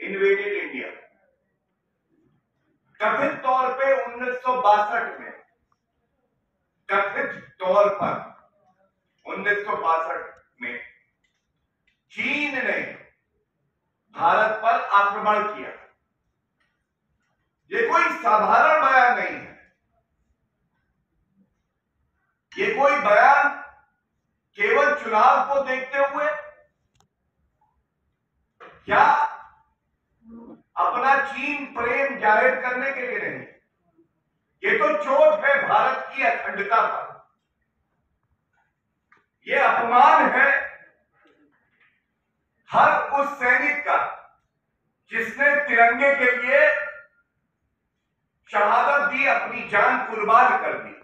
Invaded India कथित तौर पे उन्नीस सौ बासठ में, कथित तौर पर उन्नीस सौ बासठ में चीन ने भारत पर आक्रमण किया। ये कोई साधारण बयान नहीं है। ये कोई बयान केवल चुनाव को देखते हुए, क्या अपना चीन प्रेम ज़ाहिर करने के लिए नहीं। ये तो चोट है भारत की अखंडता पर। यह अपमान है हर उस सैनिक का, जिसने तिरंगे के लिए शहादत दी, अपनी जान कुर्बान कर दी।